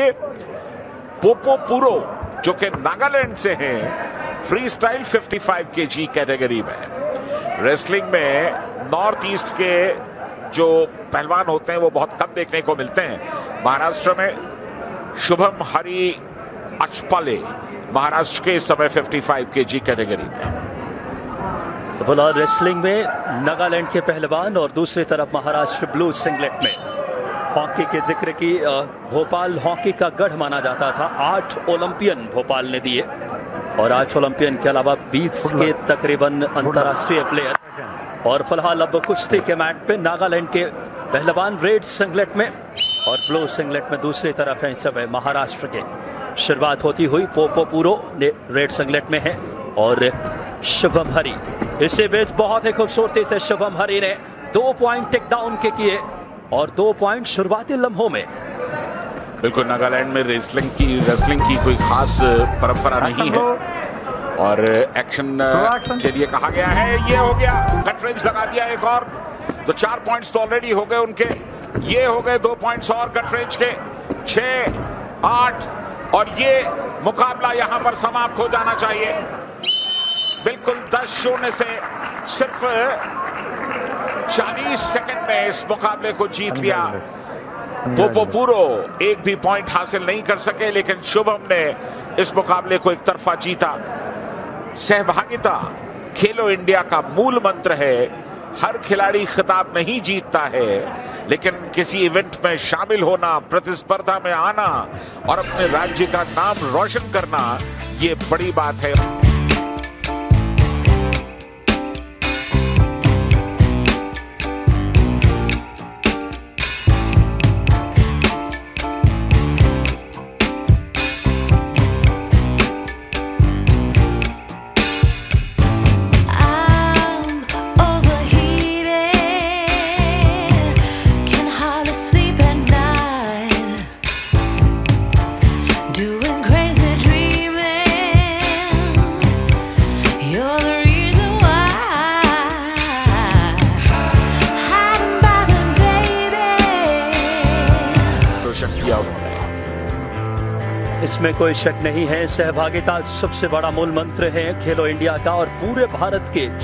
Poopó पुरो जो कि नागालैंड से हैं free style 55 K G category में रेसलिंग में नॉर्थ ईस्ट के जो पहलवान होते हैं, वो बहुत कम देखने को मिलते हैं। महाराष्ट्र में शुभम हरि अचपाले, महाराष्ट्र के इस समय 55 के जी कैटेगरी में फ़िलहाल रेसलिंग में नागालैंड के पहलवान और दूसरी तरफ़ महाराष्ट्र ब्लू सिंगलेट में। हॉकी के ज़िक्र की भोपाल हॉकी का गढ़ माना जाता था। आठ ओलंपियन भोपाल ने दिए। और आठ ओलंपियन के अलावा 20 के तकरीबन अंतर्राष्ट्रीय प्लेयर। और फ़िलहाल अब कुश्ती के मैट पे नागालैंड के पहलवान रेड सिंगलेट में और ब्लू सिंगलेट में दूसरी तरफ़ है इस समय महाराष्ट्र के। शुरुआत होती हुई पोपो पूरो रेड सिंगलेट में है और शुभम हरी। इसी बीच बहुत ही खूबसूरती से शुभम हरी ने दो पॉइंट टेक डाउन के किए। और दो पॉइंट शुरुआती लम्हों में। बिल्कुल नागालैंड में रेसलिंग की रेसलिंग की कोई खास परंपरा नहीं है। और एक्शन के लिए कहा गया है ये हो गया। कट रेंज लगा दिया एक और। तो चार पॉइंट्स तो ऑलरेडी हो गए उनके। ये हो गए दो पॉइंट्स और कट रेंज के। छ आठ और ये मुकाबला यहाँ पर समाप्त हो जाना चाहिए। बिल्कुल दस शून्य से सिर्फ़ 40 सेकंड में इस मुकाबले को जीत लिया। पोपोपुरो एक भी पॉइंट हासिल नहीं कर सके लेकिन शुभम ने इस मुकाबले को एक तरफा जीता। सहभागिता खेलो इंडिया का मूल मंत्र है हर खिलाड़ी खिताब नहीं जीतता है लेकिन किसी इवेंट में शामिल होना प्रतिस्पर्धा में आना और अपने राज्य का नाम रोशन करना ये बड़ी बात है। किया उन्होंने। इसमें कोई शक नहीं है। सहभागिता सबसे बड़ा मूल मंत्र है खेलो इंडिया का और पूरे भारत के